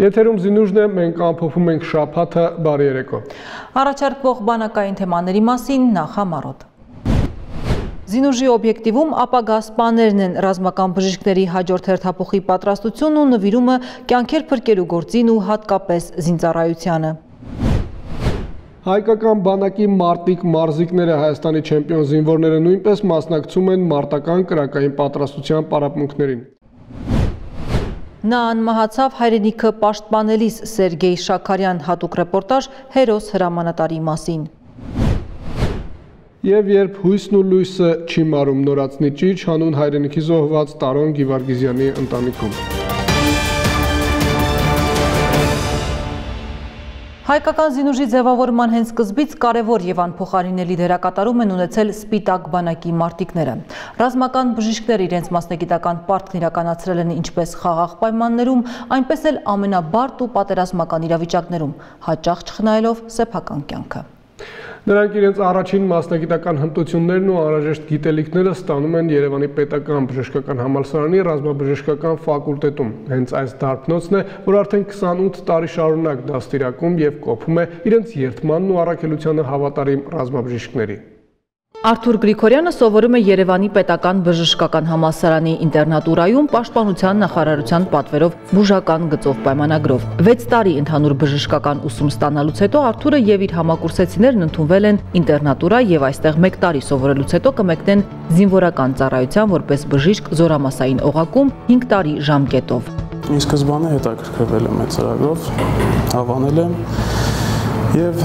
Եթերում զինուժն է, մենք ամփոփում ենք շաբաթը, բարի երեկո։ Առաջարկվող բանակային թեմաների մասին նախամարոտ։ Զինուժի օբյեկտիվում ապագա սպաներն են ռազմական բժիշկների հաջորդ հերթափոխի պատրաստությունն ու նվիրումը կյանքեր փրկելու գործին ու հատկապես զինծառայությանը։ Հայկական բանակի մարտիկ մարզիկները Հայաստանի չեմպիոն զինվորները նույնպես մասնակցում են մարտական կրակային պատրաստության պարապմունքներին։ Նա անմահացավ հայրենիքը պաշտպանելիս Սերգեյ Շաքարյան հատուկ ռեպորտաժ հերոս հրամանատարի մասին։ Եվ երբ հույսն ու լույսը չի մարում նորացնի ճիչ հանուն հայրենիքի զոհված Տարոն Գիվարգիզյանի ընտանիքում։ Հայկական զինուժի ձևավորման հենց սկզբից կարևոր եւ անփոխարինելի դերակատարում են ունեցել սպիտակ բանակի մարտիկները։ Ռազմական բժիշկները իրենց մասնագիտական պարտքն իրականացրել են ինչպես խաղաղ պայմաններում, այնպես էլ ամենաբարդ ու պատերազմական իրավիճակներում, հաճախ չխնայելով սեփական կյանքը։ Նրանք իրենց առաջին մասնագիտական հմտություններն ու անհրաժեշտ գիտելիքները ստանում են Երևանի պետական բժշկական համալսարանի ռազմաբժշկական ֆակուլտետում։ Հենց այս դարբնոցն է, որ արդեն 28 տարի շարունակ դաստիարակում եւ կոփում է իրենց երթմանն ու առաքելությանը հավատարիմ ռազմաբժիշկների։ Արթուր Գրիգորյանը սովորում է Երևանի պետական բժշկական համալսարանի ինտերնատուրայում պաշտպանության նախարարության պատվերով բուժական գծով պայմանագրով։ 6 տարի ընդհանուր բժշկական ուսում ստանալուց հետո Արթուրը եւ իր համակուրսեցիներն ընդունվել են ինտերնատուրա եւ այստեղ 1 տարի սովորելուց հետո կմեկնեն զինվորական ծառայության որպես բժիշկ զորամասային օղակում 5 տարի ժամկետով։ Ինչ սկզբանե հետաքրքրվել եմ այդ ծրագրով, հավանել եմ Եվ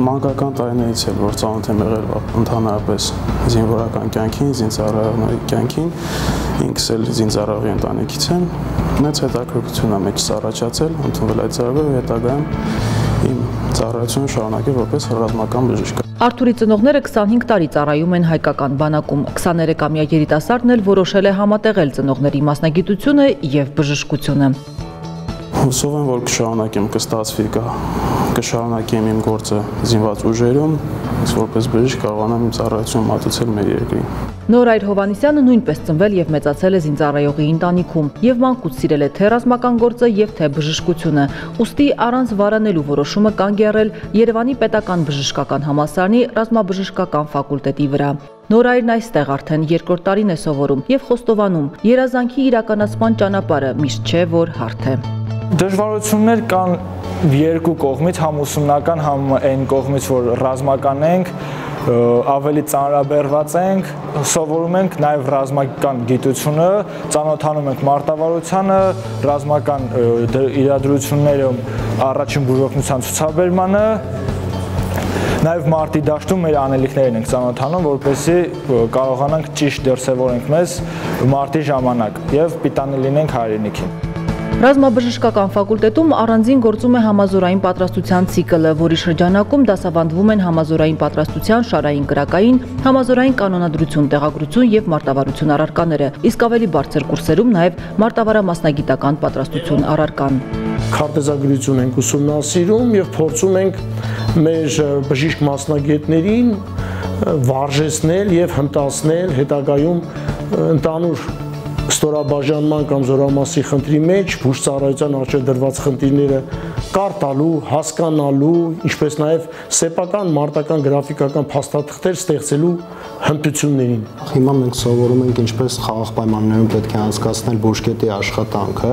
մանկական տարիներից էլ որ ծանոթ եմ եղել ընդհանրապես զինվորական կյանքին, զինծառայողների կյանքին, ինքս էլ զինծառայողի ընտանիքից եմ, մեծ հետաքրքրություն է մեջս առաջացել, ընդունվել այդ ծառայողը հետագայում իմ ծառայությունը շարունակել որպես ռազմական բժիշկ։ Արթուրի ծնողները 25 տարի ծառայում են հայկական բանակում։ 23-ամյա երիտասարդն էլ որոշել է համատեղել ծնողների մասնագիտությունը եւ բժշկությունը։ Հուսով եմ, որ կշարունակեմ, կստացվի, կշարունակեմ իմ գործը զինված ուժերում, իսկ որպես բժիշկ կարողանամ իմ ծառայությունը մատուցել մեր երկրին։ Նորայր Հովանիսյանը նույնպես ծնվել եւ մեծացել է զինծառայողի ընտանիքում եւ մանկուց սիրել է թե ռազմական գործը եւ թե բժշկությունը։ Ոստի առանց վարանելու որոշումը կանգ եռել Երևանի պետական բժշկական համալսարանի ռազմաբժշկական ֆակուլտետի վրա։ Նորայրն այստեղ արդեն երկրորդ տարին է սովորում եւ խոստովանում, երազանքի իրականացման ճանապարհը միշտ չէ, որ հարթ է։ Դժվարություններ կան երկու կողմից, համ ուսումնական, համ այն կողմից, որ ռազմական ենք, ավելի ծանրաբեռված ենք, սովորում ենք նաև ռազմական գիտությունը, ծանոթանում ենք մարտավարությանը, ռազմական իրադրություններում առաջին բուժօգնության ցուցաբերմանը, Նաև մարտի դաշտում մեր անելիքներին ենք ծանոթանում, որպեսզի կարողանանք ճիշտ դրսևորենք մեզ մարտի ժամանակ եւ պիտանի լինենք հայրենիքին։ Ռազմաբժշկական ֆակուլտետում առանձին գործում է համազորային պատրաստության ցիկլը, որի շրջանակում դասավանդվում են համազորային պատրաստության շարային կրակային, համազորային կանոնադրություն, տեղագրություն եւ մարտավարություն առարկաները, իսկ ավելի բարձր կուրսերում նաեւ մարտավարամասնագիտական պատրաստություն առարկան։ Քարտեզագրություն ենք ուսումնասիրում եւ փորձում ենք մեր բժիշկ մասնագետներին վարժեցնել եւ հմտացնել հետագայում ընդանուր ստորաբաժանման կամ զորամասի խնդրի մեջ բուժծառայության արժե դրված խնդիրները կարտալու, հասկանալու, ինչպես նաև սեփական մարտական գրաֆիկական փաստաթղթեր ստեղծելու հմտություններին։ Հիմա մենք սովորում ենք ինչպես խաղաղ պայմաններում պետք է անցկացնել բուժկետի աշխատանքը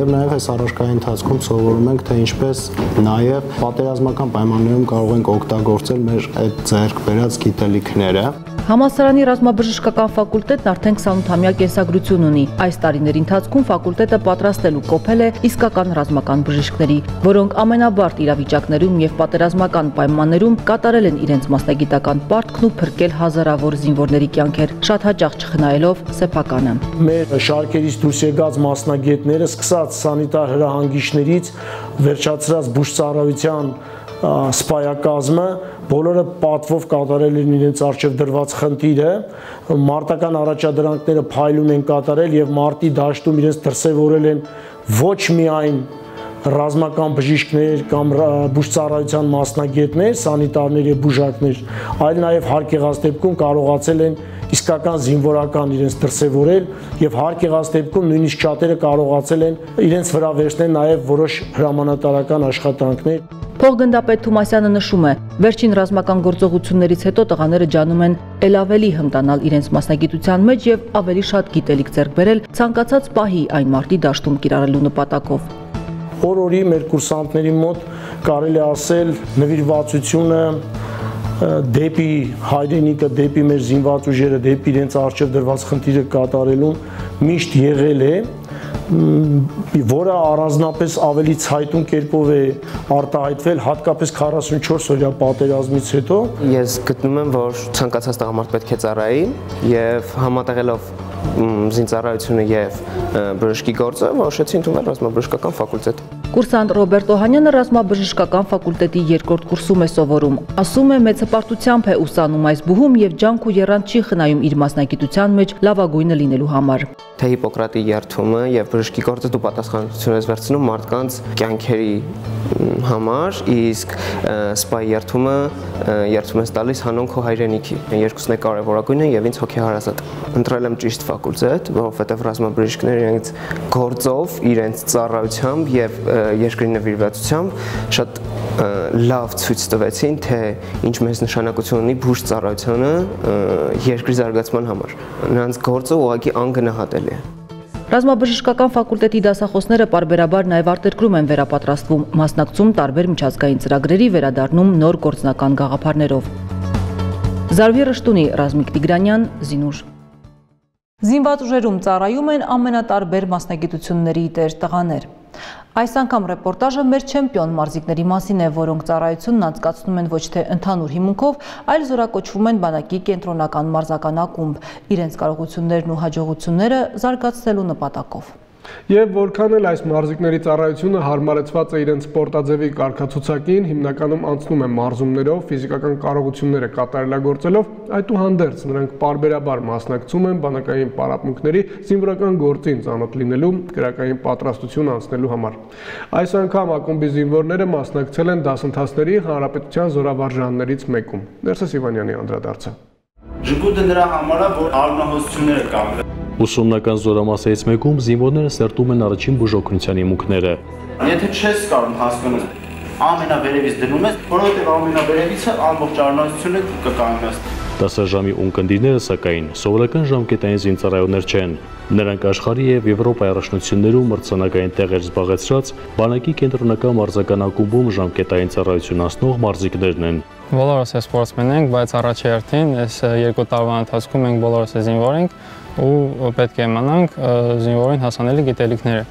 եւ նաեւ այս առարկայի ընթացքում սովորում ենք թե ինչպես նաեւ պատերազմական պայմաններում կարող ենք օգտագործել մեր այդ ձեռք բերած գիտելիքները։ Համասարանի ռազմաբժշկական ֆակուլտետն արդեն 28-ամյա կենսագրություն ունի։ Այս տարիների ընթացքում ֆակուլտետը պատրաստել ու կոփել է իսկական ռազմական բժիշկների, որոնք ամենաբարդ իրավիճակներում եւ պատերազմական պայմաններում կատարել են իրենց մասնագիտական պարտքն ու փրկել հազարավոր զինվորների կյանքեր, շատ հաճախ չխնայելով սեփականը։ Մեր շարքերից դուրս եկած մասնագետները սկսած սանիտար հրահանգիչներից վերջացրած բուժծառայության սպայակազմը բոլորը պատվով կատարել են իրենց արժև դրված խնդիրը, մարտական առաջադրանքները փայլուն են կատարել եւ մարտի դաշտում իրենց դրսեւորել են ոչ միայն ռազմական բժիշկներ կամ բուժծառայության մասնագետներ, սանիտարներ եւ բուժակներ, այլ նաեւ հարկ եղած դեպքում կարողացել են իսկական զինվորական իրենց դրսևորել եւ հարկ եղած դեպքում նույնիսկ շատերը կարողացել են իրենց վրա վերցնել նաեւ որոշ հրամանատարական աշխատանքներ Փոխգնդապետ Թումասյանը նշում է, վերջին ռազմական գործողություններից հետո տղաները ջանում են ել ավելի հմտանալ իրենց մասնագիտության մեջ եւ ավելի շատ գիտելիք ձեռք բերել ցանկացած պահի այն մարտի դաշտում կիրառելու նպատակով։ Օր-օրի մեր կուրսանտների մոտ կարելի ասել նվիրվածությունը դեպի հայրենիքը, դեպի մեր զինված ուժերը, դեպի իրենց արժև դրված խնդիրը կատարելուն միշտ եղել է որը առանձնապես ավելի ցայտուն կերպով է արտահայտվել հատկապես 44 օրյա պատերազմից հետո ես գտնում եմ որ ցանկացած տղամարդ պետք է ծառայի եւ համատեղելով զինծառայությունը եւ բժշկի գործը որոշեցի ընդունել ռազմաբժշկական ֆակուլտետ։ Կուրսանտ Ռոբերտ Օհանյանը ռազմաբժշկական ֆակուլտետի երկրորդ կուրսում է սովորում։ Ասում է մեծ հպարտությամբ է ուսանում այս բուհում եւ ջանք ու երանգ չի խնայում իր մասնագիտության մեջ լավագույնը լինելու համար։ Թե Հիպոկրատի երթումը եւ բժշկի գործը դու պատասխանատվություն ես վերցնում մարդկանց կյանքերի համար, իսկ սպայի երթումը երթում ես տալիս հանուն քո հայրենիքի։ Երկուսն է կարևորագույնը եւ ինձ հոգեհարազատ։ Ընտրել եմ ճիշտ ֆակուլտետ, որովհետև ռազմաբժիշկները իրենց գործով, իրենց ծառայությամբ եւ երկրի նվիրվածությամբ շատ լավ ցույց տվեցին, թե ինչ մեծ նշանակություն ունի բուժ ծառայությունը երկրի զարգացման համար։ Նրանց գործը ուղղակի անգնահատելի է։ Ռազմաբժշկական ֆակուլտետի դասախոսները parberabar նաև արտերկրում են վերապատրաստվում, մասնակցում տարբեր միջազգային ծրագրերի վերադառնում նոր գործնական գաղափարներով։ Զարվի Ռշտունի, Ռազմիկ Տիգրանյան, Զինուշ Զինված ուժերում ծառայում են ամենատարբեր մասնագիտությունների տեր տղաներ։ Այս անգամ ռեպորտաժը մեր չեմպիոն մարզիկների մասին է, որոնք ծառայությունն անցկացնում են ոչ թե ընդհանուր հիմունքով, այլ զորակոչվում են բանակի կենտրոնական մարզական ակումբ, իրենց կարողություններն ու հաջողությունները զարգացնելու նպատակով։ Եվ որքան էլ այս մարզիկների ծառայությունը հարմարեցված է իրենց սպորտաձևի կարգացուցակին, հիմնականում անցնում է մարզումներով, ֆիզիկական կարողությունները կատարելագործելով, այդուհանդերձ նրանք parberabar մասնակցում են բանակային պարապմունքների զինվորական գործին ծանոթ լինելու, քրակային պատրաստություն անցնելու համար։ Այս անգամ ակումբի զինվորները մասնակցել են դասընթացների հանրապետության զորավարժաններից մեկում։ Ներսես Իվանյանի անդրադարձը։ Ժգուտը նրա համար է, որ արունահոսությունները կան Ուսումնական զորամասերից մեկում զինվորները սերտում են առաջին բուժօգնության իմունքները։ Եթե չես կարող հասկանալ, ամենավերևից դնում ես, որովհետև ամենավերևիցը ամբողջ առնասությունը կկանգնես։ Դասաժամի ունկնդիրները սակայն սովորական ժամկետային զինծառայողներ չեն։ Նրանք աշխարհի եւ Եվրոպայի առաջնություններում մրցանակային տեղեր զբաղեցրած բանակի կենտրոնական մարզական ակումբում ժամկետային ծառայություն անցնող մարզիկներն են։ Բոլորս սպորտսմեն ենք, բայց առաջի հերթին այս երկու տարվա ընթացքում մենք բոլորս զինվոր ենք ու պետք է իմանանք զինվորին հասանելի գիտելիքները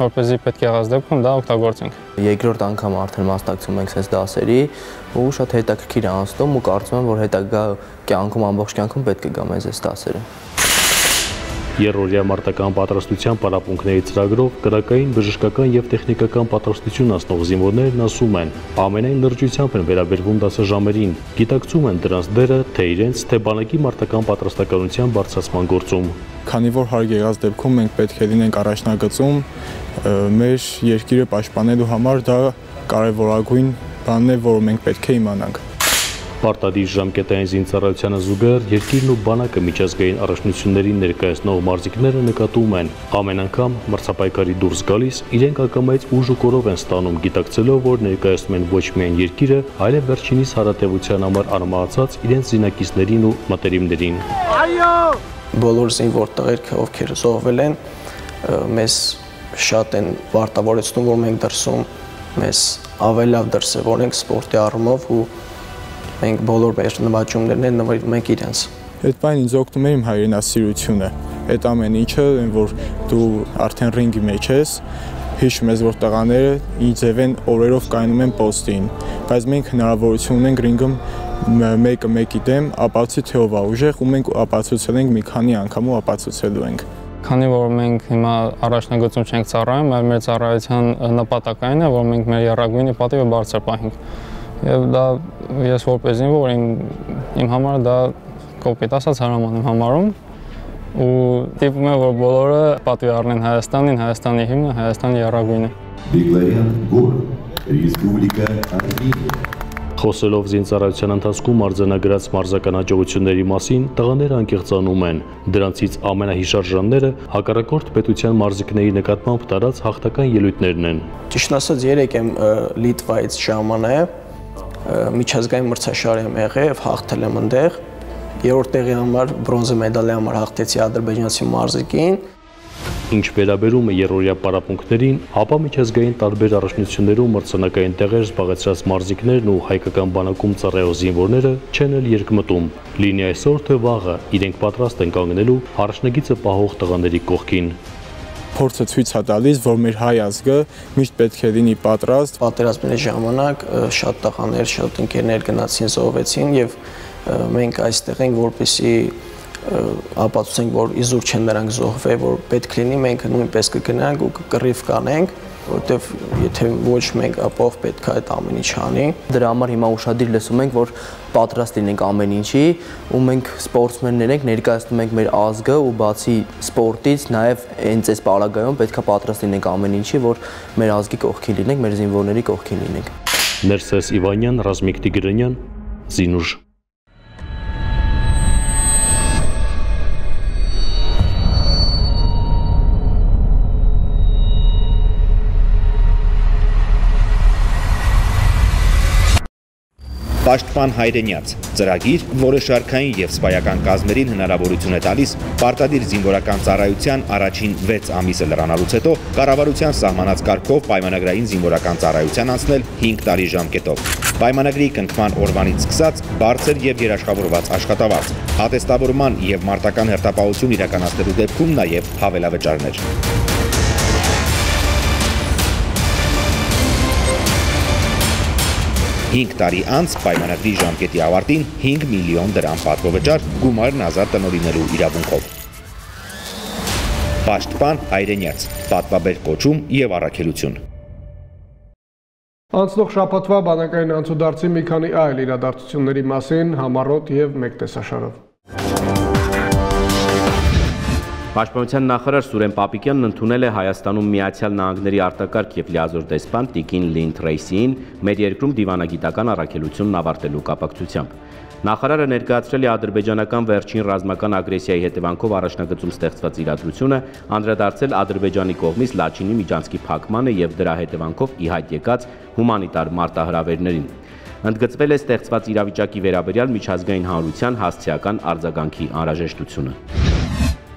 որպեսզի պետք եղած դեպքում դա օգտագործենք։ Երկրորդ անգամ արդեն մասնակցում ենք այս դասերի ու շատ հետաքրքիր է անցնում ու կարծում եմ որ հետագա կյանքում ամբողջ կյանքում պետք է գա մեզ այս դասերը։ Երրորդյա մարտական պատրաստության պարապմունքների ծրագրով կրակային բժշկական եւ տեխնիկական պատրաստություն ասնող զինվորներն ասում են, ամենայն լրջությամբ են վերաբերվում դասաժամերին, գիտակցում են դրանց դերը թե իրենց, թե բանակի մարտական պատրաստականության բարձրացման գործում։ Քանի որ հարկ եղած դեպքում մենք պետք է լինենք առաջնագծում, մեր երկիրը պաշտպանելու համար դա կարևորագույն բանն է, որը մենք պետք է իմանանք։ Պարտադիր ժամկետային զինծառայությանը զուգահեռ երկիրն ու բանակը միջազգային առաջնություններին ներկայացնող մարզիկները նկատում են. Ամեն անգամ մրցապայքարի դուրս գալիս իրենք ակամայից ուժ ու կորով են ստանում գիտակցելով որ ներկայացնում են ոչ միայն երկիրը այլև վերջինիս հարատեվության համար արմահացած իրենց զինակիցներին ու մտերիմներին այո բոլոր զինվոր տղերքը ովքեր զոհվել են մեզ շատ են վարտավորեցնում որ մենք դրսում մեզ ավելի լավ դրսևորենք սպորտի առումով ու մենք բոլոր մեր նվաճումներն են նվիրում ենք իրենց։ Այդ բան ինձ օգնում է իմ հայրենասիրությունը։ Այդ ամեն ինչը, որ դու արդեն ռինգի մեջ ես, հիշում ես, որ տղաները ինչ ձև են օրերով կայնում են պոստին, բայց մենք հնարավորություն ունենք ռինգում մեկը մեկի դեմ ապացուցի թե ով է ուժեղ ու մենք ապացուցել ենք մի քանի անգամ ու ապացուցելու ենք քանի որ մենք հիմա առաջնագծում չենք ծառայում, այլ մեր ծառայության նպատակային է, որ մենք մեր երագույնի պատիվը բարձր պահենք եւ դա ես որպես զինվոր իմ իմ համար դա կոպիտ ասած հարաման եմ համարում ու տիպում է որ բոլորը պատվի առնեն Հայաստանին, Հայաստանի հիմնը, Հայաստանի երագույնը։ Դեկլարյան գոր Ռեսպուբլիկա Արմենիա Խոսելով զինծառայության ընթացքում արձանագրած մարզական հաջողությունների մասին, տղաները անկեղծանում են։ Դրանցից ամենահիշարժանները հակառակորդ պետության մարզիկների նկատմամբ տարած հաղթական ելույթներն են։ Ճիշտ ասած, երեք եմ Լիտվայից ժամանե միջազգային մրցաշար եմ եղել եւ հաղթել եմ այնտեղ։ Երրորդ տեղի համար բրոնզե մեդալի համար հաղթեցի ադրբեջանցի մարզիկին։ Ինչ վերաբերում է երրորդյա պարապմունքներին, ապա միջազգային տարբեր առաջնություններում մրցանակային տեղեր զբաղեցրած մարզիկներն ու հայկական բանակում ծառայող զինվորները չեն էլ երկմտում։ Լինի այսօր թե վաղը իրենք պատրաստ են կանգնելու առաջնագիծը պահող տղաների կողքին փորձը ցույց է տալիս, որ մեր հայ ազգը միշտ պետք է լինի պատրաստ։ Պատերազմների ժամանակ շատ տղաներ, շատ ընկերներ գնացին զոհվեցին եւ մենք այստեղ ենք, որպեսի ապացուցենք, որ իզուր չեն նրանք զոհվել, որ պետք լինի մենք նույնպես կգնանք ու կռիվ կանենք, որտեվ եթե ոչ մենք ապով պետք է այդ ամեն ինչ անի։ Դրա համար հիմա ուշադիր լսում ենք, որ պատրաստ լինենք ամեն ինչի, ու մենք սպորտսմեններ ենք, ներկայացնում ենք մեր ազգը ու բացի սպորտից նաև հենց այս պարագայում պետք է պատրաստ լինենք ամեն ինչի, որ մեր ազգի կողքին լինենք, մեր զինվորների կողքին լինենք։ Ներսես Իվանյան, Ռազմիկ Տիգրանյան, Զինուժ Պաշտպան հայրենյաց ծրագիր, որը շարքային եւ սպայական կազմերին հնարավորություն է տալիս պարտադիր զինվորական ծառայության առաջին 6 ամիսը լրանալուց հետո կառավարության սահմանած կարգով պայմանագրային զինվորական ծառայության անցնել 5 տարի ժամկետով։ Պայմանագրի կնքման օրվանից սկսած բարձր եւ երաշխավորված աշխատավարձ, ատեստավորման եւ մարտական հերթապահություն իրականացնելու դեպքում նաեւ հավելավճարներ։ 5 տարի անց պայմանագրի ժամկետի ավարտին 5 միլիոն դրամ պատվովճար գումարն ազատ տնօրինելու իրավունքով։ Պաշտպան հայրենյաց, պատվաբեր կոչում եւ առաքելություն։ Անցնող շաբաթվա բանակային անցուդարձի մի քանի այլ իրադարձությունների մասին համառոտ եւ մեկ տեսաշարով։ Պաշտպանության նախարար Սուրեն Պապիկյանն ընդունել է Հայաստանում Միացյալ Նահանգների արտակարգ եւ լիազոր դեսպան Տիկին Լին Թրեյսիին մեր երկրում դիվանագիտական առաքելությունն ավարտելու կապակցությամբ։ Նախարարը ներկայացրել է ադրբեջանական վերջին ռազմական ագրեսիայի հետևանքով առաջնագծում ստեղծված իրադրությունը, անդրադարձել Ադրբեջանի կողմից Լաչինի միջանցքի փակմանը եւ դրա հետևանքով ի հայտ եկած հումանիտար մարտահրավերներին։ Ընդգծվել է ստեղծված իրավիճակի վերաբերյալ միջազգային հանրության հասցեական արձագանքի անհրաժեշտությունը։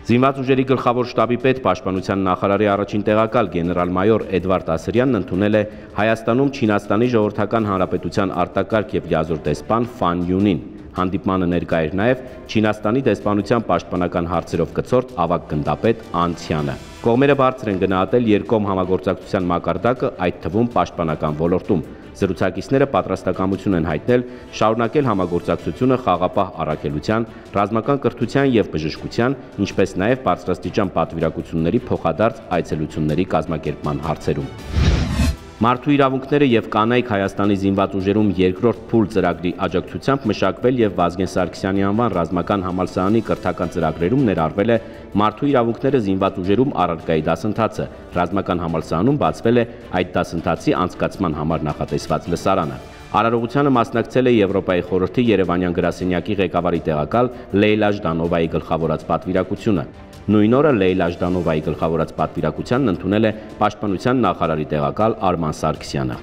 Զինված ուժերի գլխավոր շտաբի պետ Պաշտպանության նախարարի առաջին տեղակալ գեներալ-մայոր Էդվարդ Ասրյանն ընդունել է Հայաստանում Չինաստանի Ժողովրդական Հանրապետության արտակարգ եւ լիազոր դեսպան Ֆան Յունին։ Հանդիպմանը ներկա էր նաև Չինաստանի դեսպանության պաշտպանական հարցերով գծորդ ավակ գնդապետ Անցյանը։ Կողմերը բարձր են գնահատել երկկողմ համագործակցության մակարդակը, այդ թվում պաշտպանական ոլորտում։ Զրուցակիցները պատրաստակամություն են հայտնել շարունակել համագործակցությունը խաղապահ առաքելության, ռազմական կրթության եւ բժշկության, ինչպես նաեւ բարձրաստիճան պատվիրակությունների փոխադարձ այցելությունների կազմակերպման հարցերում։ Մարդու իրավունքները եւ կանայք Հայաստանի զինված ուժերում երկրորդ փուլ ծրագրի աջակցությամբ մշակվել եւ Վազգեն Սարգսյանի անվան ռազմական համալսարանի կրթական ծրագրերում ներառվել է մարդու իրավունքները զինված ուժերում առարկայի դասընթացը։ Ռազմական համալսարանում բացվել է այդ դասընթացի անցկացման համար նախատեսված լսարանը։ Արարողությանը մասնակցել է Եվրոպայի խորհրդի Երևանյան գրասենյակի ղեկավարի տեղակալ Լեյլա Ժդանովայի գլխավորած պատվիրակությունը։ Նույն օրը Լեյլա Ժդանովայի գլխավորած պատվիրակությանն ընդունել է Պաշտպանության նախարարի տեղակալ Արման Սարգսյանը։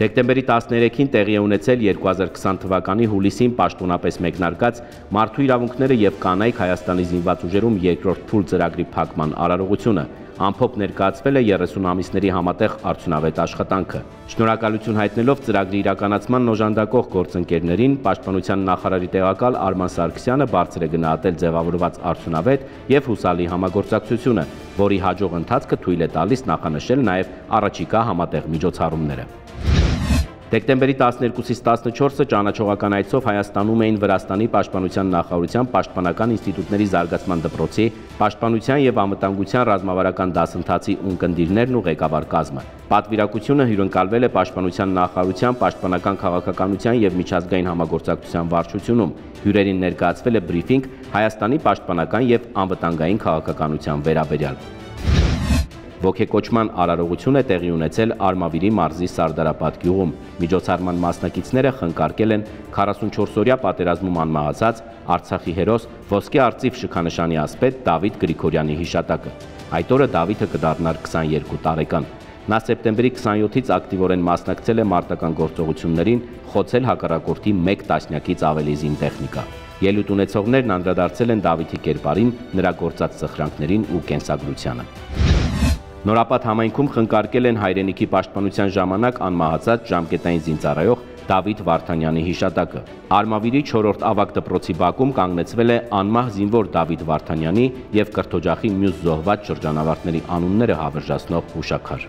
Դեկտեմբերի 13-ին տեղի է ունեցել 2020 թվականի հուլիսին պաշտոնապես մեկնարկած Մարդու իրավունքները եւ կանայք Հայաստանի զինված ուժերում երկրորդ փուլ ծրագրի փակման արարողությունը, ամփոփ ներկայացվել է 30 ամիսների համատեղ արդյունավետ աշխատանքը։ Շնորհակալություն հայտնելով ծրագրի իրականացման նոժանդակող գործընկերներին, Պաշտպանության նախարարի տեղակալ Արման Սարգսյանը բարձր է գնահատել ձևավորված արդյունավետ եւ հուսալի համագործակցությունը, որի հաջող ընթացքը թույլ է տալիս նախանշել նաեւ առաջիկա համատեղ միջոցառումները։ Դեկտեմբերի 12-ից 14-ը ճանաչողական այցով Հայաստանում էին Վրաստանի Պաշտպանության նախարարության Պաշտպանական ինստիտուտների զարգացման դպրոցի Պաշտպանության եւ անվտանգության ռազմավարական դասընթացի ունկնդիրներն ու ղեկավար կազմը։ Պատվիրակությունը հյուրընկալվել է Պաշտպանության նախարարության Պաշտպանական քաղաքականության եւ միջազգային համագործակցության վարչությունում։ Հյուրերին ներկայացվել է բրիֆինգ Հայաստանի պաշտպանական եւ անվտանգային քաղաքականության վերաբերյալ։ Ոգեկոչման արարողություն է տեղի ունեցել Արմավիրի մարզի Սարդարապատ գյուղում։ Միջոցառման մասնակիցները խնկարկել են 44-օրյա պատերազմում անմահացած Արցախի հերոս ոսկե արծիվ շքանշանի ասպետ Դավիթ Գրիգորյանի հիշատակը։ Այդ օրը Դավիթը կդառնար 22 տարեկան։ Նա սեպտեմբերի 27-ից ակտիվորեն մասնակցել է մարտական գործողություններին, խոցել հակառակորդի 1 տասնյակից ավելի զինտեխնիկա։ Ելույթ ունեցողներն անդրադարձել են Դավիթի կերպարին, նրա գործած սխրանքներին ու կենսագրությանը։ Նորապատ համայնքում խնկարկել են հայրենիքի պաշտպանության ժամանակ անմահացած ժամկետային զինծառայող Դավիթ Վարդանյանի հիշատակը։ Արմավիրի 4-րդ ավակ դպրոցի բակում կանգնեցվել է անմահ զինվոր Դավիթ Վարդանյանի եւ կրթօջախի մյուս զոհված շրջանավարտների անունները հավերժացնող հուշաքար։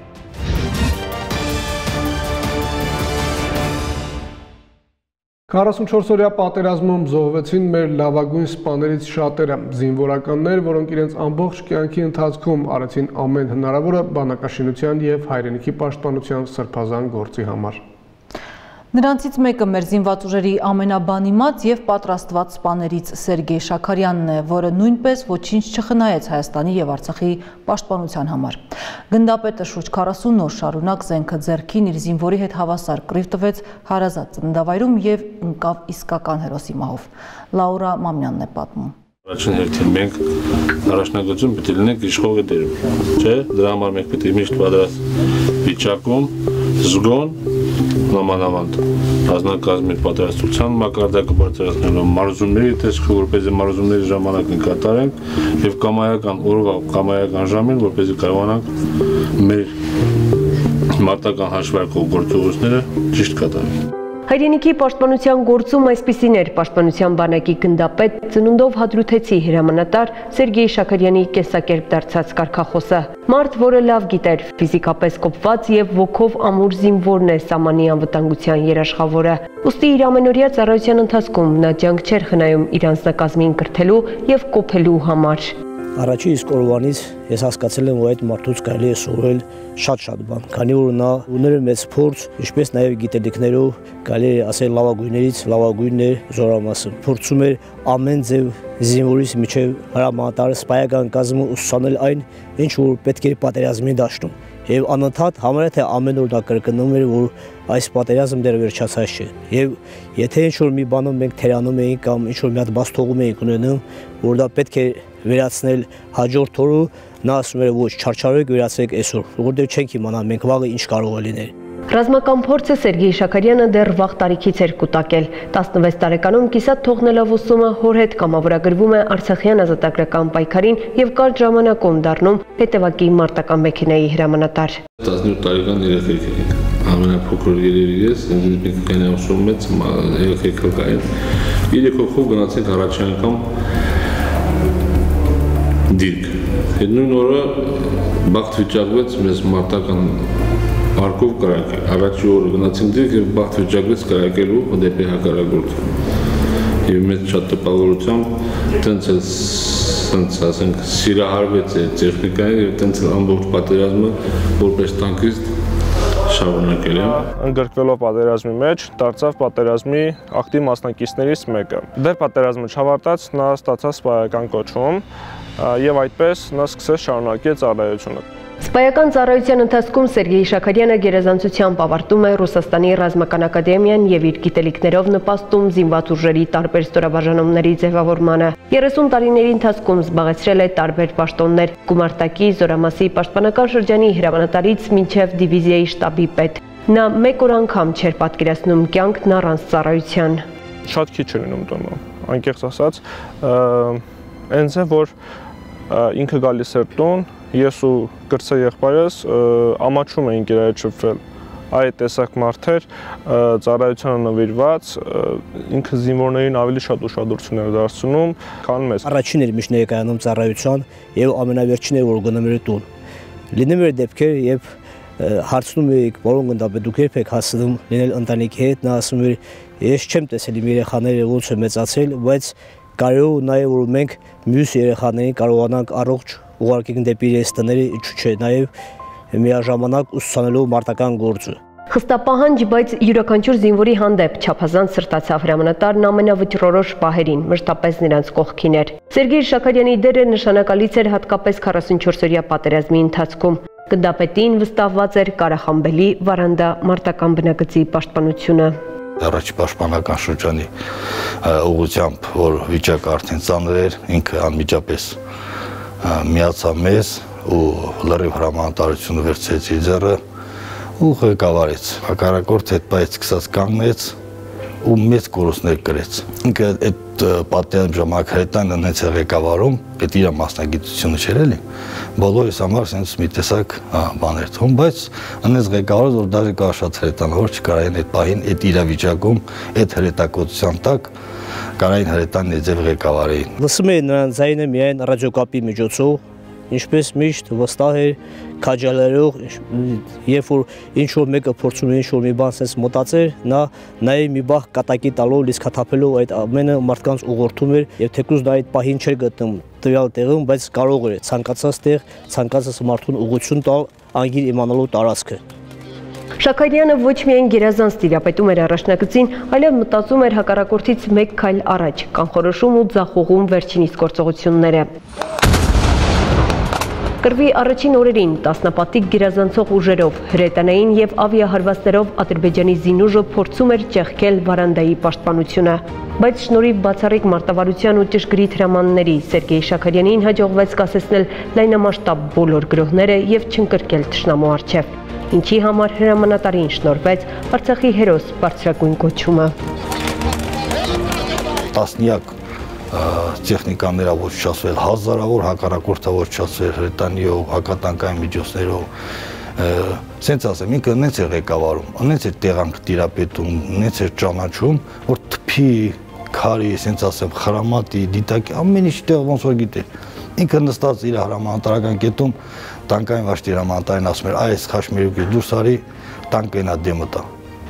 44-օրյա պատերազմում զոհվեցին մեր լավագույն սպաներից շատերը, զինվորականներ, որոնք իրենց ամբողջ կյանքի ընթացքում արեցին ամեն հնարավորը բանակաշինության եւ հայրենիքի պաշտպանության սրբազան գործի համար։ Նրանցից մեկը մեր զինված ուժերի ամենաբանիմաց եւ պատրաստված սպաներից Սերգեյ Շաքարյանն է, որը նույնպես ոչինչ չխնայեց Հայաստանի եւ Արցախի պաշտպանության համար։ Գնդապետը շուրջ 40 օր շարունակ զենքը ձեռքին իր զինվորի հետ հավասար կռիվ տվեց հարազատ ծննդավայրում եւ ընկավ իսկական հերոսի մահով։ Լաուրա Մամյանն է պատմում։ Առաջին հերթին մենք առաջնագծում պետք է լինենք իշխողի դերում, չէ՞։ Դրա համար մենք պետք է միշտ պատրաստ վիճակում զգոն նամանավանդ ազնագազմի պատրաստության մակարդակը բարձրացնելու մարզումների տեսքը, որպեսզի մարզումների ժամանակ կատարենք եւ կամայական օրվա կամայական ժամին, որպեսզի կարողանանք մեր մարտական հաշվարկող գործողությունները ճիշտ կատարենք։ Հայրենիքի պաշտպանության գործում այսպիսին էր. Պաշտպանության բանակի գնդապետ ծնունդով հադրութեցի հրամանատար Սերգեյ Շաքարյանի կեսակերպ դարձած կարգախոսը։ Մարդ, որը լավ գիտեր, ֆիզիկապես կոպված եւ ոգով ամուր զինվորն է սամանի անվտանգության երաշխավորը։ Ոստի իր ամենօրյա ծառայության ընթացքում նա ջանք չէր խնայում իր անձնակազմին կրթելու եւ կոփելու համար առաջի իսկ օրվանից ես հասկացել եմ, որ այդ մարդուց կարելի է սովորել շատ-շատ բան, քանի որ նա ուներ մեծ փորձ, ինչպես նաև գիտելիքներով, կարելի է ասել լավագույններից լավագույնն էր զորամասը։ Փորձում էր ամեն ձև զինվորից միջև հրամանատարը սպայական կազմը ուսուցանել այն, ինչ որ պետք էր պատերազմի դաշտում եւ անընդհատ համարյա թե ամեն օր դա կրկնում էր որ այս պատերազմը դեռ վերջացած չէ եւ եթե ինչ որ մի բանում մենք թերանում էինք կամ ինչ որ մի հատ բաց թողում էինք ունենում որ դա պետք է վերացնել հաջորդ օրը նա ասում էր ոչ չարչարեք վերացրեք այսօր որովհետեւ չենք իմանա մենք վաղը ինչ կարող է լինել Ռազմական փորձը Սերգեյ Շաքարյանը դեռ վաղ տարիքից էր կուտակել։ 16 տարեկանում կիսատ թողնելով ուսումը հոր հետ կամավորագրվում է Արցախյան ազատագրական պայքարին եւ կարճ ժամանակում դառնում հետևակի մարտական մեքենայի հրամանատար։ 17 տարեկան երեխեք եք։ Ամենափոքր երևի ես, ինձ կան ուսում մեծ երեխեք կային։ Երեք հոգով գնացինք առաջին անգամ դիրք։ Այդ նույն օրը բախտ վիճակվեց մեզ մարտական Արկով կրակել։ Առաջի օրը գնացինք դեպք եւ բախտ վիճակվեց կրակելու դեպի հակարագործ։ Եվ մեծ շատ տպավորությամբ տենց էլ տենց ասենք սիրահարվեց այդ տեխնիկային եւ տենց ամբողջ պատերազմը որպես տանկիստ շարունակել եմ։ Ընդգրկվելով պատերազմի մեջ, դարձավ պատերազմի ակտիվ մասնակիցներից մեկը։ Դեռ պատերազմը չավարտած նա ստացավ սպայական կոչում եւ այդպես նա սկսեց շարունակել ծառայությունը։ Սպայական ծառայության ընթացքում Սերգեյ Շաքարյանը գերազանցությամբ ավարտում է Ռուսաստանի ռազմական ակադեմիան եւ իր գիտելիքներով նպաստում զինված ուժերի տարբեր ստորաբաժանումների ձևավորմանը։ 30 տարիների ընթացքում զբաղեցրել է տարբեր պաշտոններ՝ գումարտակի, զորամասի, պաշտպանական շրջանի հրամանատարից մինչև դիվիզիայի շտաբի պետ։ Նա մեկ օր անգամ չէր պատկերացնում կյանքն առանց ծառայության։ Շատ քիչ էր լինում տոնը, անկեղծ ասած, այնց է որ ինքը գալիս էր տուն, ես ու կրծե եղբայրս ամաչում էինք շփվել այդ տեսակ մարդեր ծառայությանը նվիրված ինքը զինվորներին ավելի շատ ուշադրություն էր դարձնում, քան մեզ։ Առաջին էր միշտ ներկայանում ծառայության եւ ամենավերջին էր որ գնում էր տուն։ Լինում էր դեպքեր, երբ հարցնում էիք, որոնք ընդապետ դուք երբ եք հասնում լինել ընտանիքի հետ, նա ասում էր, ես չեմ տեսել իմ երեխաները ոնց է մեծացել, բայց կարող նաև որ մենք մյուս երեխաներին կարողանանք առողջ ուղարկենք դեպի իրենց տները, ինչու՞ չէ, նաև միաժամանակ ուսուցանելու մարտական գործը։ Խստապահանջ, բայց յուրաքանչյուր զինվորի հանդեպ չափազանց սրտացավ հրամանատարն ամենավճռորոշ պահերին, մշտապես նրանց կողքին էր։ Սերգեյ Շաքարյանի դերը նշանակալից էր հատկապես 44-օրյա պատերազմի ընթացքում։ Գնդապետին վստահված էր Կարախամբելի վարանդա մարտական բնակցի պաշտպանությունը առաջի պաշտպանական շրջանի ուղությամբ, որ վիճակը արդեն ծանր էր, ինքը անմիջապես միացավ մեզ ու լրիվ հրամանատարությունը վերցրեց իր ձեռը ու ղեկավարեց։ Հակառակորդ հետ բայց սկսած կանգնեց ու մեծ կորուստներ կրեց։ Ինքը այդ պատյան ժամանակ հայտան ունեց ղեկավարում, այդ իր մասնագիտությունը չէր էլի։ Բոլորիս համար sense մի տեսակ բաներ թվում, բայց ունեց ղեկավարը, որ դաժե կաշած հրետան, որ չկարային այդ պահին այդ իրավիճակում, այդ հրետակոծության տակ կարային հրետան ներձև ղեկավարեին։ Լսում էի նրան ձայնը միայն ռադիոկապի միջոցով, ինչպես միշտ վստահ էր քաջալերող, երբ որ ինչ որ մեկը փորձում է ինչ որ մի բան sense մտածեր, նա նաև մի բախ կատակի տալով, լիսկաթափելով այդ ամենը մարդկանց ուղղորդում էր եւ թեկուզ դա այդ պահին չէր գտնում տվյալ տեղում, բայց կարող էր ցանկացած տեղ, ցանկացած մարդուն ուղղություն տալ անգիր իմանալու տարածքը։ Շաքարյանը ոչ միայն գերազանց տիրապետում էր առաջնագծին, այլև մտածում էր հակառակորդից մեկ քայլ առաջ, կանխորոշում ու ձախողում վերջինիս գործողությունները։ Կրվի առաջին օրերին տասնապատիկ գերազանցող ուժերով, հրետանային եւ ավիահարվածներով Ադրբեջանի զինուժը փորձում էր ճեղքել վարանդայի պաշտպանությունը։ Բայց շնորհիվ բացառիկ մարտավարության ու ճշգրիտ հրամանների Սերգեյ Շաքարյանին հաջողվեց կասեցնել լայնամասշտաբ բոլոր գրոհները եւ չընկրկել ճշնամու արչեւ ինչի համար հրամանատարին շնորհվեց Արցախի հերոս բարձրագույն կոչումը։ Տասնյակ տեխնիկաներա ոչնչացվել, հազարավոր հակառակորդը ոչնչացվել հրետանիով, հակատանկային միջոցներով, սենց ասեմ, ինքը ունեց է ղեկավարում, ունեց է տեղանք տիրապետում, ունեց է ճանաչում, որ թփի, քարի, սենց ասեմ, խրամատի, դիտակի, ամեն ինչ տեղ ոնց որ գիտե։ Ինքը նստած իր հրամանատարական կետում տանկային վաշտի հրամանատարին ասում էր, այս խաշմերուկի դուրս արի, տանկենա դեմը տա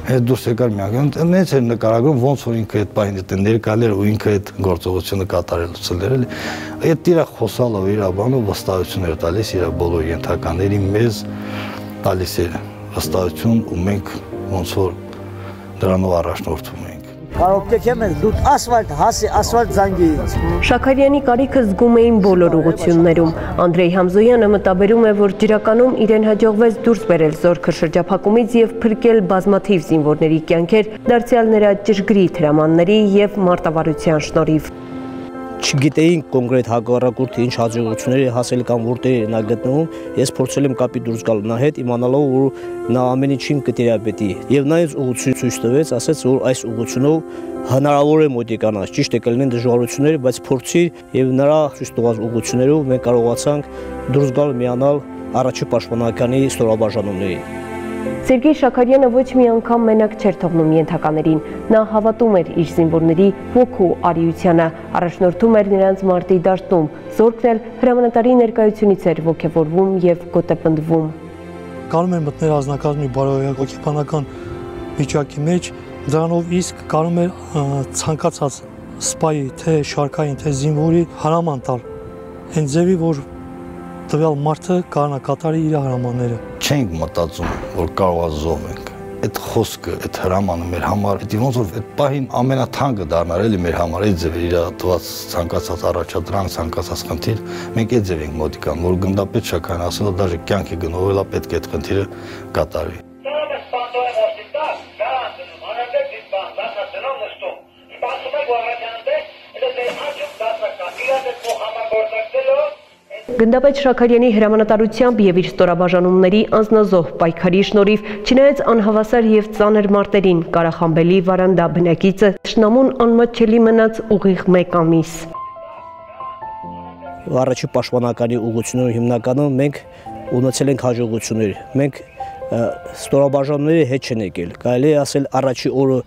հետ դուրս եկար մի անգամ նենց էր նկարագրում ոնց որ ինքը այդ պահին այդ ներկայել ու ինքը այդ գործողությունը կատարելուց էր այդ իր խոսալով իր բանով վստահություն էր տալիս իր բոլոր ենթականների մեզ տալիս էր վստահություն ու մենք ոնց որ դրանով առաջնորդվում կարող կեքեմ ես դու ասֆալտ հասի ասֆալտ զանգեից Շաքարյանի կարիքը զգում էին բոլոր ուղություններում Անդրեյ Համզոյանը մտաբերում է որ ջրականում իրեն հաջողվեց դուրս բերել զորքը շրջափակումից եւ փրկել բազմաթիվ զինվորների կյանքեր դարձյալ նրա ճշգրիտ հրամանների եւ մարտավարության շնորհիվ չգիտեին կոնկրետ հակառակորդը ինչ հաջողությունների հասել կամ որտեղ է նա գտնվում, ես փորձել եմ կապի դուրս գալ նա հետ, իմանալով որ նա ամեն ինչին կտիրապետի։ Եվ նա ինձ ուղղություն ցույց տվեց, ասաց որ այս ուղղությունով հնարավոր է մոտիկանալ։ Ճիշտ է կլինեն դժվարություններ, բայց փորձի եւ նրա ցույց տված ուղղություններով մենք կարողացանք դուրս գալ միանալ առաջի պաշտպանականի ստորաբաժանումներին։ Սերգեյ Շաքարյանը ոչ մի անգամ մենակ չէր թողնում ենթականերին։ Նա հավատում էր իր զինվորների ոգու արիությանը, առաջնորդում էր նրանց մարտի դաշտում, զորքն էլ հրամանատարի ներկայությունից էր ոգևորվում եւ գոտեպնդվում։ Կարում էր մտնել ազնագազմի բարոյական հոգեբանական վիճակի մեջ, դրանով իսկ կարում էր ցանկացած սպայի, թե շարքային, թե զինվորի հրաման տալ։ Հենց ձևի, որ տվյալ մարդը կարողանա կատարի իր հրամանները։ Չենք մտածում, որ կարող զոհվենք այդ խոսքը, այդ հրամանը մեր համար, դա ոնց որ այդ պահին ամենաթանկը դառնար էլի մեր համար, այդ ձև իր տված ցանկացած առաջադրանք, ցանկացած խնդիր, մենք այդ ձև ենք մոտիկան, որ գնդապետ շաքան ասել, դաժե կյանքի գնովելա պետք է այդ խնդիրը կատարվի։ Գնդապետ Շաքարյանի հրամանատարությամբ եւ իր ստորաբաժանումների անznազող պայքարի շնորհիվ, չնայած անհավասար եւ ծանր մարտերին, Կարախամբելի վարանդա բնակիցը շնամուն անմատչելի մնաց ուղիղ 1 ամիս։ Առաջի պաշտպանականի ուղղությունով հիմնականում մենք ունեցել ենք հաջողություններ։ Մենք ստորաբաժանումների հետ չեն եկել։ Կարելի է ասել առաջի օրը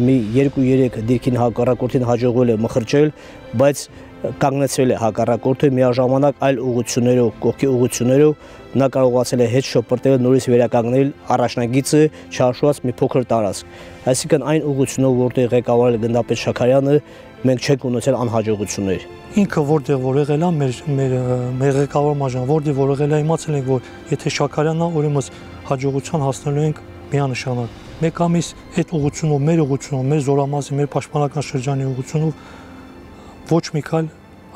մի 2-3 դիրքին հակառակորդին հաջողվել է մխրճել, բայց կանգնեցրել է հակառակորդը միաժամանակ այլ ուղություններով, կողքի ուղություններով նա կարողացել է հետ շփրտել նորից վերականգնել առաջնագիծը չհաշված մի փոքր տարածք։ Այսինքն այն ուղությունով, որտեղ ղեկավարել գնդապետ Շաքարյանը, մենք չենք ունեցել անհաջողություններ։ Ինքը որտեղ որ եղել է մեր մեր մեր ղեկավար մաժան, որտեղ որ եղել է իմացել ենք, որ եթե Շաքարյանն է, ուրեմն հաջողության հասնելու ենք միանշանակ։ Մեկ ամիս այդ ուղությունով, մեր ուղությունով, մեր զորամասի, մեր պաշտպանական շրջանի ուղությունով ոչ մի քայլ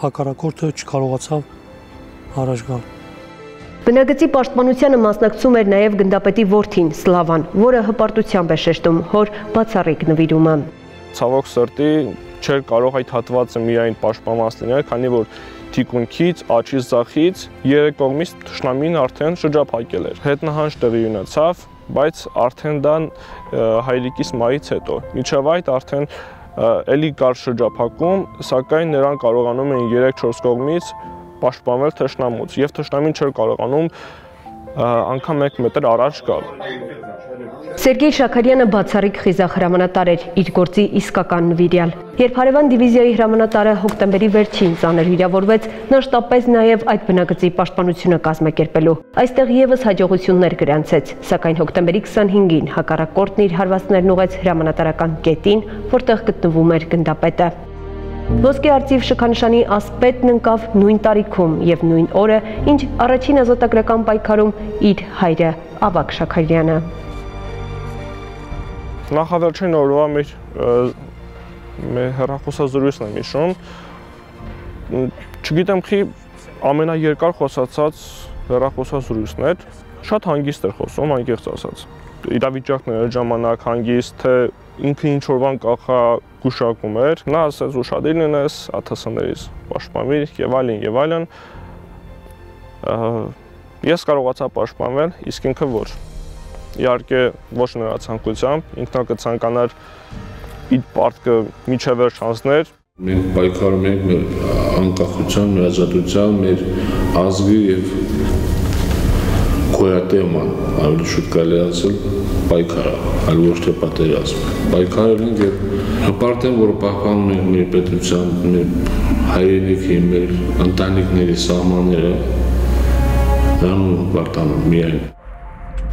հակառակորդը չկարողացավ առաջ գալ։ Բնագծի պաշտպանությանը մասնակցում էր նաև գնդապետի որդին Սլավան, որը հպարտությամբ է շեշտում հոր բացառիկ նվիրումը։ Ցավոք սրտի չէր կարող այդ հատվածը միայն պաշտպանված լինել, քանի որ թիկունքից, աչից ձախից երեք կողմից թշնամին արդեն շրջափակել էր։ Հետնահանջ տեղի ունեցավ, բայց արդեն դա հայրիկիս մայից հետո։ Միջև այդ արդեն էլի կար շրջափակում, սակայն նրան կարողանում էին 3-4 կողմից պաշտպանվել թշնամուց եւ թշնամին չէր կարողանում անգամ 1 մետր առաջ գալ։ Սերգեյ Շաքարյանը բացառիկ խիզախ հրամանատար էր, իր գործի իսկական նվիրյալ։ Երբ հարևան դիվիզիայի հրամանատարը հոկտեմբերի վերջին ծանր վիրավորվեց, նա շտապեց նաև այդ բնագծի պաշտպանությունը կազմակերպելու։ Այստեղ եւս հաջողություններ գրանցեց, սակայն հոկտեմբերի 25-ին հակառակորդն իր հարվածներն ուղեց հրամանատարական կետին, որտեղ գտնվում էր գնդապետը։ Ոսկե արծիվ շքանշանի ասպետն ընկավ նույն տարիքում եւ նույն օրը, ինչ առաջին ազատագրական պայքարում իր հայրը Ավակ Շաքարյանը նախավերջին օրվա մեր մեր հեռախոսազրույցն եմ հիշում չգիտեմ խի ամենաերկար խոսացած հեռախոսազրույցն էր շատ հանգիստ էր խոսում անկեղծ ասած իրավիճակն էր ժամանակ հանգիստ թե ինքը ինչ որ բան կախա գուշակում էր նա ասաց ուշադիր լինես ԱԹՍ-ներից պաշտպանվիր եւ այլն եւ այլն ես կարողացա պաշտպանվել իսկ ինքը ոչ իհարկե ոչ նրա ցանկությամբ, ինքնա կցանկանար իր պարտքը միջև վերջ հանձներ։ Մենք պայքարում ենք մեր անկախության, մեր ազատության, մեր ազգի եւ գոյատեման, ավելի շուտ կարելի ասել պայքարը, այլ ոչ թե պատերազմ։ Պայքարել ենք եւ հպարտ եմ, որ պահպանում ենք մեր պետության, մեր հայրենիքի, մեր ընտանիքների սահմանները, դրանով հպարտանում միայն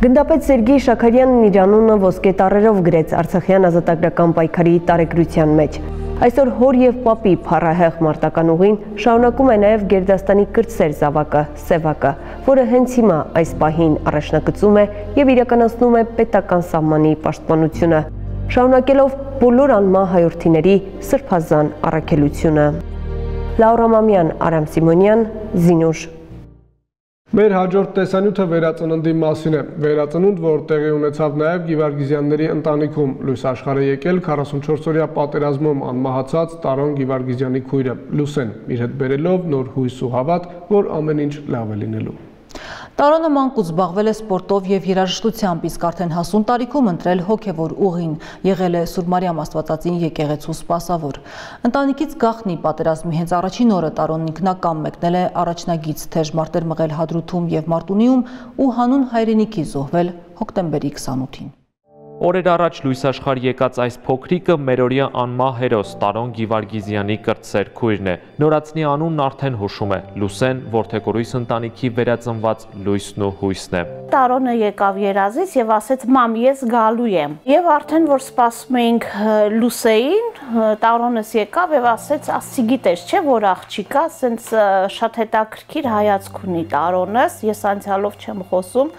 Գնդապետ Սերգեյ Շաքարյանն իր անունը ոսկե տառերով գրեց Արցախյան ազատագրական պայքարի տարեգրության մեջ։ Այսօր հոր եւ պապի փառահեղ մարտական ուղին շարունակում է նաեւ Գերդաստանի կրտսեր զավակը Սևակը, որը հենց հիմա այս պահին առաջնագծում է եւ իրականացնում է պետական սահմանի պաշտպանությունը, շարունակելով բոլոր անմահ հայրենիների սրբազան առաքելությունը։ Լաուրա Մամյան, Արամ Սիմոնյան, Զինուշ Մեր հաջորդ տեսանյութը վերածննդի մասին է։ Վերածնունդ, որ տեղի ունեցավ նաև Գիվարգիզյանների ընտանիքում։ Լույս աշխարհը եկել 44-օրյա պատերազմում անմահացած Տարոն Գիվարգիզյանի քույրը Լուսեն, իր հետ բերելով նոր հույս ու հավատ, որ ամեն ինչ լավ է լինելու։ Տարոնը մանկուց զբաղվել է սպորտով եւ երաժշտությամբ, իսկ արդեն հասուն տարիքում ընտրել հոգեվոր ուղին, եղել է Սուրբ Մարիամ Աստվածածին եկեղեցու սպասավոր։ Ընտանիքից գախնի պատերազմի հենց առաջին օրը Տարոնն ինքնակամ մեկնել է առաջնագից թեժ մարտեր մղել Հադրութում եւ Մարտունիում ու հանուն հայրենիքի զոհվել հոկտեմբերի 28-ին։ Օրեր առաջ լույս աշխար եկած այս փոքրիկը մերօրյա անմահ հերոս Տարոն Գիվարգիզյանի կրտսեր քույրն է։ Նորացնի անունն արդեն հուշում է։ Լուսեն Որթեկորույս ընտանիքի վերածնված լույսն ու հույսն է։ Տարոնը եկավ երազից եւ ասեց՝ «Մամ, ես գալու եմ»։ Եվ արդեն որ սպասում էինք Լուսեին, Տարոնս եկավ եւ ասեց՝ «Ասի գիտես, չէ՞ որ աղջիկա, սենց շատ հետաքրքիր հայացք ունի Տարոնս, ես անցյալով չեմ խոսում»։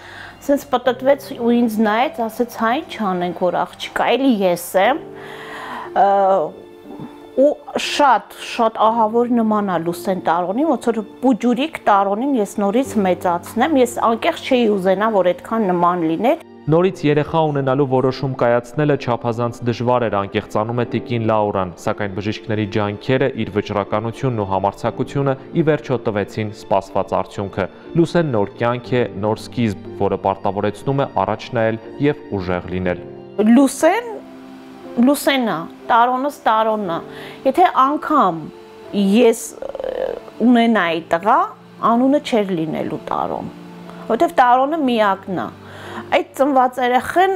Սենց պատտվեց ու ինձ նայեց, ասեց՝ «Հա ինչ անենք, որ աղջիկա, էլի ես եմ»։ ու շատ շատ ահավոր նմանա Լուսեն Տարոնին, ոնց որ բուջուրիկ Տարոնին ես նորից մեծացնեմ, ես անկեղծ չէի ուզենա, որ այդքան նման լիներ։ Նորից երեխա ունենալու որոշում կայացնելը չափազանց դժվար էր անկեղծանում է Տիկին Լաուրան, սակայն բժիշկների ջանքերը, իր վճռականությունն ու համարձակությունը ի վերջո տվեցին սպասված արդյունքը։ Լուսեն նոր կյանք է, նոր սկիզբ, որը պարտավորեցնում է առաջ նայել եւ ուժեղ լինել։ Լուսեն Լուսենա, տարոնս տարոննա։ Եթե անգամ ես ունենայի տղա, անունը չէր լինելու տարոն, որովհետև տարոնը միակն է այդ ծնված երեխեն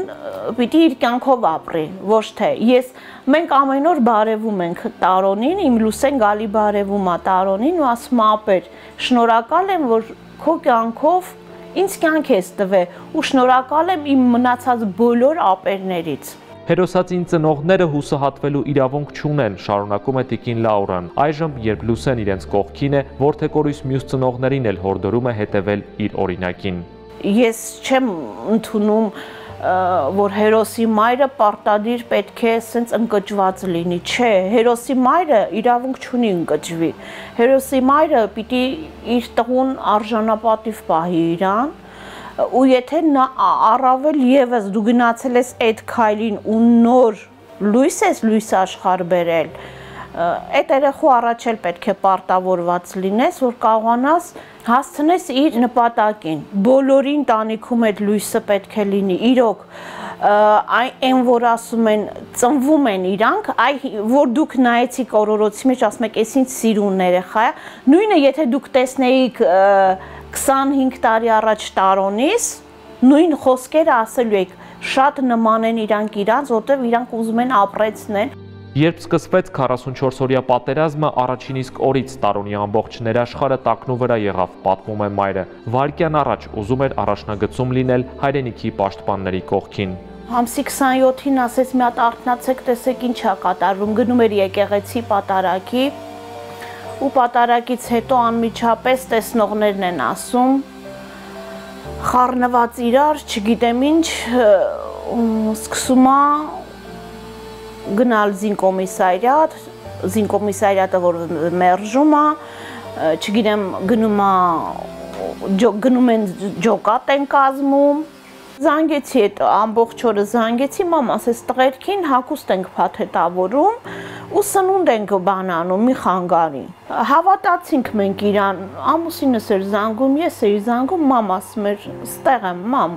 պիտի իր կյանքով ապրի, ոչ թե ես մենք ամեն օր բարևում ենք Տարոնին, իմ Լուսեն գալի բարևում է Տարոնին ու ասում ապեր, շնորհակալ եմ, որ քո կյանքով ինձ կյանք ես տվել ու շնորհակալ եմ իմ մնացած բոլոր ապերներից։ Հերոսացին ծնողները հուսահատվելու իրավունք չունեն, շարունակում է Տիկին Լաուրան։ Այժմ, երբ Լուսեն իրենց կողքին է, Որթեկորույս մյուս ծնողներին էլ հորդորում է հետևել իր օրինակին ես չեմ ընդունում որ հերոսի մայրը պարտադիր պետք է սենց ընկճված լինի։ Չէ, հերոսի մայրը իրավունք չունի ընկճվի։ Հերոսի մայրը պիտի իր տղուն արժանապատիվ պահի իրան, ու եթե նա առավել եւս դու գնացել ես այդ քայլին ու նոր լույս ես լույս աշխարհ բերել, այդ երեխու առաջ էլ պետք է պարտավորված լինես, որ կարողանաս հասցնես իր նպատակին։ Բոլորին տանիքում այդ լույսը պետք է լինի։ Իրոք այն որ ասում են ծնվում են իրանք, այ որ դուք նայեցիք օրորոցի մեջ, ասում եք, «Էս ինչ սիրուն երեխա է»։ Նույնը եթե դուք տեսնեիք 25 տարի առաջ տարոնից, նույն խոսքերը ասելու եք, շատ նման են իրանք իրանց, որտեղ իրանք ուզում են ապրեցնել Երբ սկսվեց 44-օրյա պատերազմը, առաջին իսկ օրից Տարոնի ամբողջ ներաշխարը տակնու վրա եղավ, պատմում է մայրը։ Վարկյան առաջ ուզում էր առաջնագծում լինել հայրենիքի պաշտպանների կողքին։ Համսի 27-ին ասեց մի հատ արթնացեք, տեսեք ինչ է կատարվում, գնում էր եկեղեցի պատարակի ու պատարակից հետո անմիջապես տեսնողներն են ասում խառնված իրար, չգիտեմ ինչ, սկսում է գնալ զինկոմիսարիատ, զինկոմիսարիատը որ մերժում է, չգիտեմ, գնում է գնում են ջոկատ են կազմում Զանգեցի այդ ամբողջ օրը զանգեցի, մամ ասես տղերքին հակուստ ենք փաթեթավորում ու սնունդ ենք բանանում մի խանգարի։ Հավատացինք մենք իրան, ամուսինս էր զանգում, ես էի զանգում, մամ ասում էր, ստեղ եմ, մամ,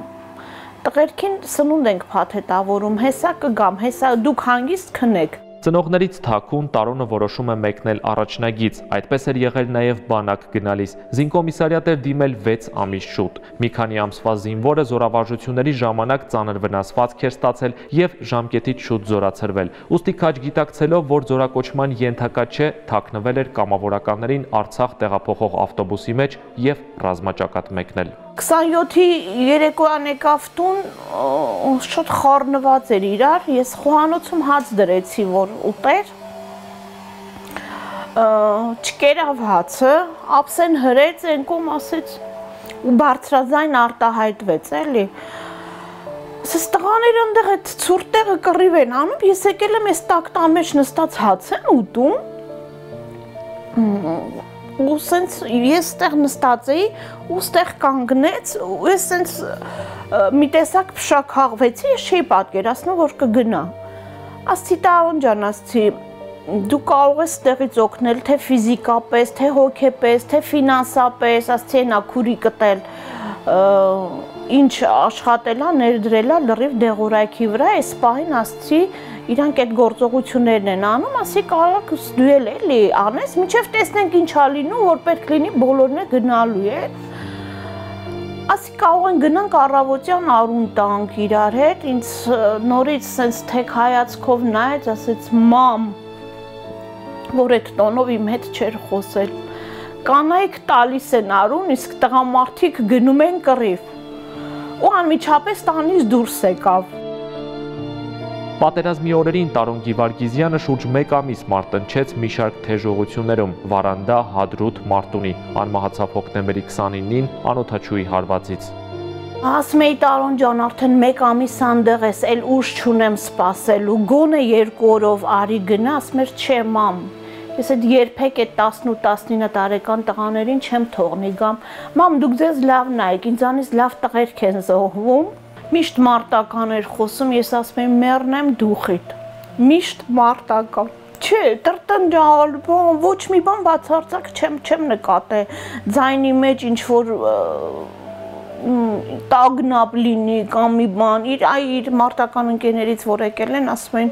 տղերքին սնունդ ենք փաթեթավորում, հեսա կգամ, հեսա դուք հանգիստ քնեք։ Ծնողներից թաքուն Տարոնը որոշում է մեկնել առաջնագից, այդպես էր եղել նաև բանակ գնալիս։ Զինկոմիսարիատ էր դիմել 6 ամիս շուտ։ Մի քանի ամսվա զինվորը զորավարժությունների ժամանակ ծանր վնասվածք էր ստացել եւ ժամկետից շուտ զորացրվել։ Ոստի քաչ գիտակցելով, որ զորակոչման ենթակա չէ, թաքնվել էր կամավորականներին Արցախ տեղափոխող ավտոբուսի մեջ եւ ռազմաճակատ մեկնել։ 27-ի երեկոյան եկավ տուն, շատ խառնված էր իրար, ես խոհանոցում հաց դրեցի, որ ուտեր, չկերավ հացը, ապսեն հրեց, ենքում ասեց, ու բարձրազայն արտահայտվեց, էլի, ասես տղաներ ընդեղ այդ ծուրտ տեղը կռիվ են անում, ես եկել եմ այս տակտան մեջ նստած հաց եմ ուտում, ու սենց ես ստեղ նստած էի ու ստեղ կանգնեց ու ես սենց մի տեսակ փշակաղվեցի ես չէի պատկերացնում որ կգնա ասցի տարոն ջան ասցի դու կարող ես ստեղից օգնել թե ֆիզիկապես թե հոգեպես թե ֆինանսապես ասցի նա քուրի կտել ինչ աշխատելա ներդրելա լրիվ դեղորայքի վրա այս պահին ասցի իրանք այդ գործողություններն են անում, ասի կարող դու էլ էլի անես, միջև տեսնենք ինչ ա լինում, որ պետք լինի բոլորն է գնալու է։ Ասի կարող են գնանք առավոտյան արուն տանք իրար հետ, ինձ նորից sense թեք հայացքով նայեց, ասեց մամ, որ այդ տոնով իմ հետ չէր խոսել։ Կանայք տալիս են արուն, իսկ տղամարդիկ գնում են կռիվ։ Ու անմիջապես տանից դուրս եկավ։ Պատերազմի օրերին Տարոն Գիվարգիզյանը շուրջ 1 ամիս մարտնչեց մի շարք թեժողություններում՝ Վարանդա, Հադրուտ, Մարտունի, անմահացավ հոկտեմբերի 29-ին անօթաչուի հարվածից։ Ասում էի Տարոն ջան, արդեն 1 ամիս անդեղ ես, էլ ուշ չունեմ սпасելու։ Գոնե 2 օրով արի գնա, ասում էր չէ, մամ։ Ես այդ երբեք այդ 10 ու 19 տարեկան տղաներին չեմ թողնի գամ։ Մամ, դուք ձեզ լավ նայեք, ինձանից լավ տղերք են զոհվում միշտ մարտական էր խոսում, ես ասում եմ մեռնեմ դուխիդ։ Միշտ մարտական։ Չէ, տրտնջալ, ոչ մի բան բացարձակ չեմ չեմ նկատել։ Ձայնի մեջ ինչ որ տագնապ լինի կամ մի բան, իր այ իր մարտական ընկերներից որ եկել են, ասում են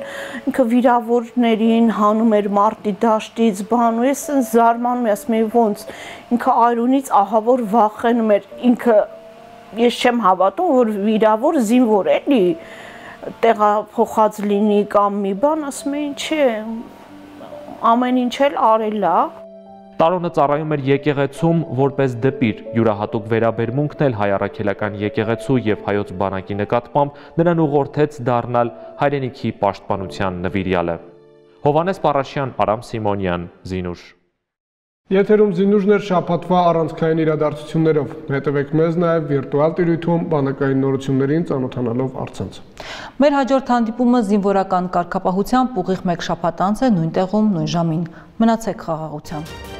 ինքը վիրավորներին հանում էր մարտի դաշտից, բան ու ես զարմանում եմ, ասում եմ ոնց ինքը այրունից ահա որ վախենում էր, ինքը ես չեմ հավատում, որ վիրավոր զինվոր էլի տեղափոխած լինի կամ մի բան, ասում են, չէ, ամեն ինչ էլ արել է։ Տարոնը ծառայում էր եկեղեցում որպես դպիր, յուրահատուկ վերաբերմունքն էլ հայ առաքելական եկեղեցու եւ հայոց բանակի նկատմամբ նրան ուղղորդեց դառնալ հայրենիքի պաշտպանության նվիրյալը։ Հովանես Պարաշյան, Արամ Սիմոնյան, Զինուշ Եթերում զինուժներ շապատվա առանցքային իրադարձություններով։ Հետևեք մեզ նաև վիրտուալ տիրույթում բանակային նորություններին ծանոթանալով արցանց։ Մեր հաջորդ հանդիպումը զինվորական կարգապահությամբ ուղիղ մեկ շաբաթ անց է նույն տեղում, նույն ժամին։ Մնացեք խաղաղությամբ։